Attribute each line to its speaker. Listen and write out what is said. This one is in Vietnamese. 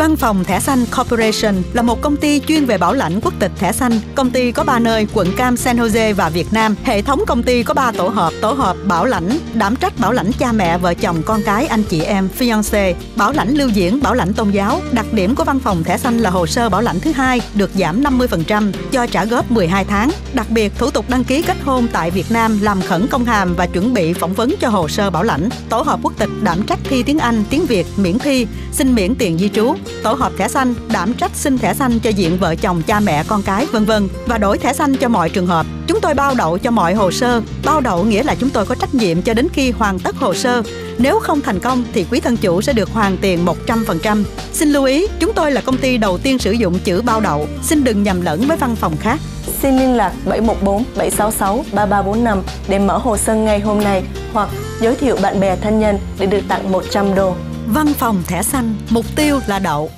Speaker 1: Văn phòng Thẻ Xanh Corporation là một công ty chuyên về bảo lãnh quốc tịch thẻ xanh. Công ty có 3 nơi, quận Cam, San Jose và Việt Nam. Hệ thống công ty có 3 tổ hợp, tổ hợp bảo lãnh, đảm trách bảo lãnh cha mẹ, vợ chồng, con cái, anh chị em, fiancé, bảo lãnh lưu diễn, bảo lãnh tôn giáo. Đặc điểm của văn phòng thẻ xanh là hồ sơ bảo lãnh thứ hai được giảm 50% cho trả góp 12 tháng. Đặc biệt, thủ tục đăng ký kết hôn tại Việt Nam làm khẩn công hàm và chuẩn bị phỏng vấn cho hồ sơ bảo lãnh. Tổ hợp quốc tịch đảm trách thi tiếng Anh, tiếng Việt, miễn thi, xin miễn tiền di trú tổ hợp thẻ xanh đảm trách xin thẻ xanh cho diện vợ chồng cha mẹ con cái vân vân và đổi thẻ xanh cho mọi trường hợp chúng tôi bao đậu cho mọi hồ sơ bao đậu nghĩa là chúng tôi có trách nhiệm cho đến khi hoàn tất hồ sơ nếu không thành công thì quý thân chủ sẽ được hoàn tiền 100%. Xin lưu ý, chúng tôi là công ty đầu tiên sử dụng chữ bao đậu. Xin đừng nhầm lẫn với văn phòng khác.
Speaker 2: Xin liên lạc 714 766 3345 để mở hồ sơ ngay hôm nay hoặc giới thiệu bạn bè thân nhân để được tặng 100 đô.
Speaker 1: Văn phòng thẻ xanh, mục tiêu là đậu.